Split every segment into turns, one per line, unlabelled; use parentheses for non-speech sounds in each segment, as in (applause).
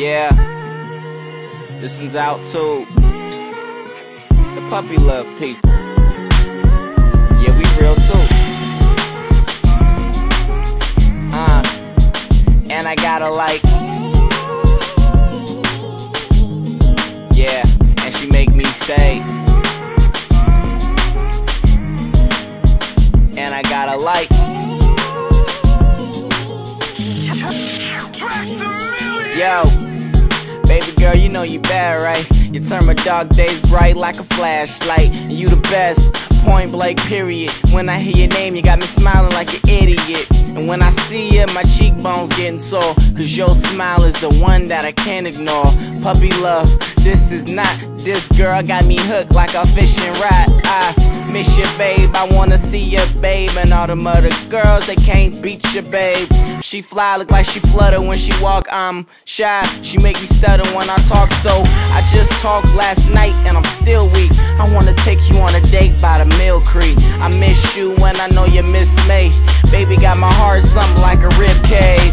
Yeah, this is out too. The puppy love people. Yeah, we real too. Uh, and I gotta like. Yeah, and she make me say. And I gotta like. Yo, know you bad, right? You turn my dark days bright like a flashlight. You the best, point blank, period. When I hear your name, you got me smiling like an idiot. And when I see you, my cheekbones getting sore. Cause your smile is the one that I can't ignore. Puppy love, this is not this girl got me hooked like a fishing rod. I miss you, babe. I wanna see you, babe. And all the other girls, they can't beat you, babe. She fly, look like she flutter when she walk. I'm shy. She make me stutter when I talk. So I just talked last night and I'm still weak. I wanna take you on a date by the Mill Creek. I miss you when I know you miss me. Baby got my heart something like a rib cage.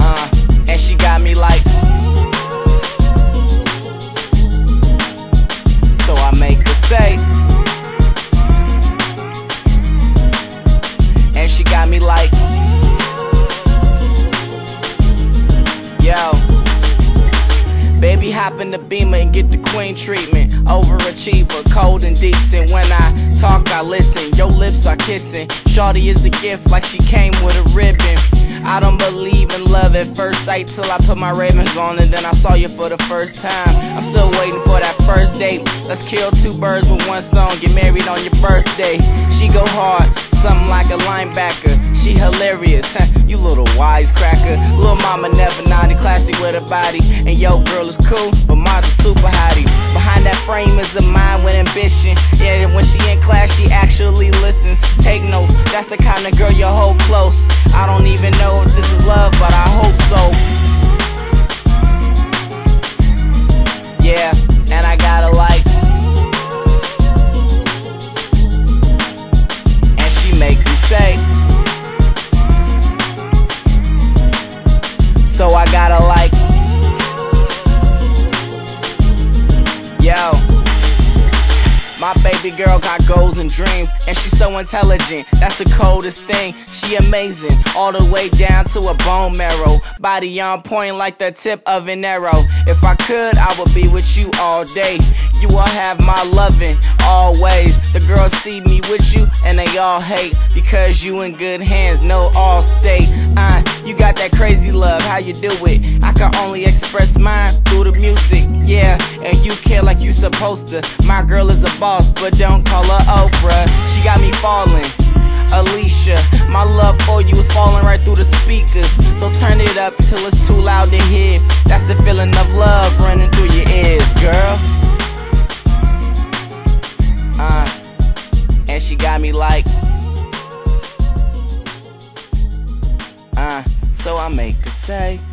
Uh, and she got me like. So I make her say. And she got me like. Baby, hop in the beamer and get the queen treatment. Overachiever, cold and decent. When I talk, I listen. Your lips are kissing. Shorty is a gift, like she came with a ribbon. I don't believe in love at first sight till I put my Ray-Bans on and then I saw you for the first time. I'm still waiting for that first date. Let's kill two birds with one stone. Get married on your birthday. She go hard, something like a linebacker. She hilarious, (laughs) you little wisecracker. Little mama never naughty, classic with a body. And yo, girl is cool, but mine's a super hottie. Behind that frame is a mind with ambition. Yeah, when she in class, she actually listens. Take notes, that's the kind of girl you hold close. I don't even know So I gotta like. Yo. My baby girl got goals and dreams, and she's so intelligent. That's the coldest thing. She amazing, all the way down to a bone marrow. Body on point like the tip of an arrow. If I could, I would be with you all day. You will have my loving always. The girls see me with you, and they all hate because you in good hands. No Allstate. Uh, you got that crazy you do it? I can only express mine through the music. Yeah, and you care like you supposed to. My girl is a boss, but don't call her Oprah. She got me falling. Alicia, my love for you is falling right through the speakers. So turn it up till it's too loud to hear. That's the feeling of love running through your ears, girl. Uh, and she got me like. Uh, so I make say.